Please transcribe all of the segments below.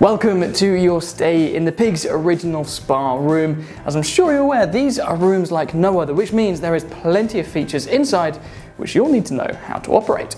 Welcome to your stay in the Pig's original spa room. As I'm sure you're aware, these are rooms like no other, which means there is plenty of features inside which you'll need to know how to operate.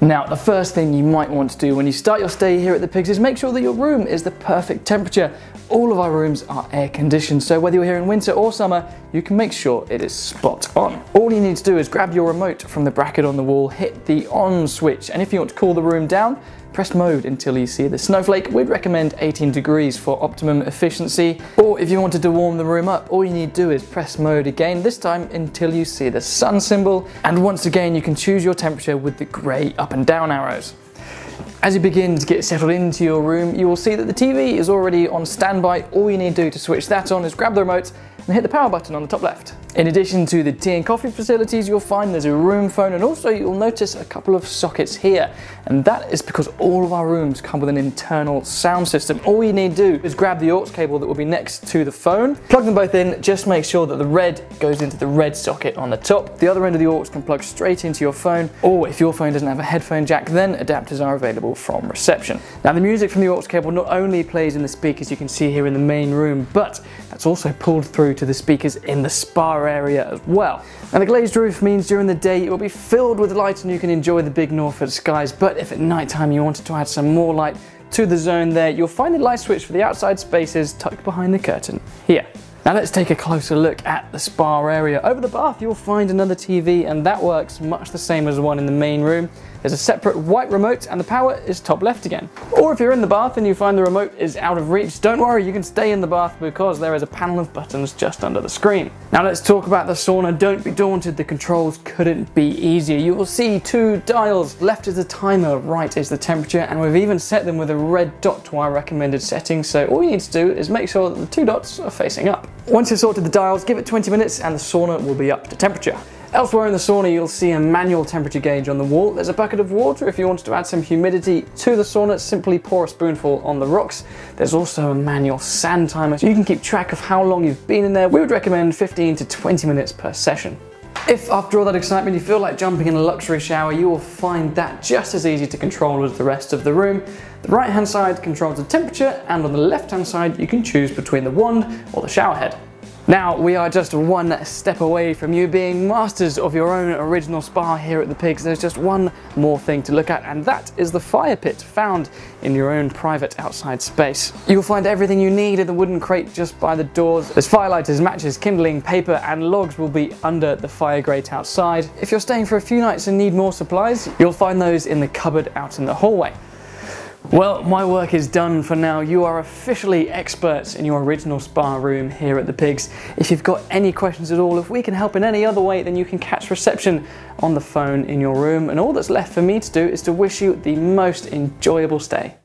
Now, the first thing you might want to do when you start your stay here at the Pigs is make sure that your room is the perfect temperature. All of our rooms are air conditioned, so whether you're here in winter or summer, you can make sure it is spot on. All you need to do is grab your remote from the bracket on the wall, hit the on switch, and if you want to cool the room down, press mode until you see the snowflake. We'd recommend 18 degrees for optimum efficiency. Or if you wanted to warm the room up, all you need to do is press mode again, this time until you see the sun symbol. And once again, you can choose your temperature with the gray up and down arrows. As you begin to get settled into your room, you will see that the TV is already on standby. All you need to do to switch that on is grab the remote and hit the power button on the top left. In addition to the tea and coffee facilities, you'll find there's a room phone and also you'll notice a couple of sockets here. And that is because all of our rooms come with an internal sound system. All you need to do is grab the aux cable that will be next to the phone, plug them both in, just make sure that the red goes into the red socket on the top. The other end of the aux can plug straight into your phone, or if your phone doesn't have a headphone jack, then adapters are available from reception. Now the music from the aux cable not only plays in the speakers you can see here in the main room, but that's also pulled through to the speakers in the area as well. And the glazed roof means during the day it will be filled with light and you can enjoy the big Norfolk skies, but if at night time you wanted to add some more light to the zone there, you'll find the light switch for the outside spaces tucked behind the curtain here. Now let's take a closer look at the spa area. Over the bath you'll find another TV and that works much the same as the one in the main room. There's a separate white remote and the power is top left again. Or if you're in the bath and you find the remote is out of reach, don't worry, you can stay in the bath because there is a panel of buttons just under the screen. Now let's talk about the sauna. Don't be daunted, the controls couldn't be easier. You will see two dials. Left is the timer, right is the temperature, and we've even set them with a red dot to our recommended settings, so all you need to do is make sure that the two dots are facing up. Once you've sorted the dials, give it 20 minutes and the sauna will be up to temperature. Elsewhere in the sauna, you'll see a manual temperature gauge on the wall. There's a bucket of water if you wanted to add some humidity to the sauna, simply pour a spoonful on the rocks. There's also a manual sand timer, so you can keep track of how long you've been in there. We would recommend 15 to 20 minutes per session. If after all that excitement you feel like jumping in a luxury shower, you will find that just as easy to control as the rest of the room. The right hand side controls the temperature and on the left hand side you can choose between the wand or the shower head. Now, we are just one step away from you being masters of your own original spa here at the Pigs. There's just one more thing to look at, and that is the fire pit found in your own private outside space. You'll find everything you need in the wooden crate just by the doors. There's firelighters, matches, kindling, paper, and logs will be under the fire grate outside. If you're staying for a few nights and need more supplies, you'll find those in the cupboard out in the hallway. Well, my work is done for now. You are officially experts in your original spa room here at the Pigs. If you've got any questions at all, if we can help in any other way, then you can catch reception on the phone in your room. And all that's left for me to do is to wish you the most enjoyable stay.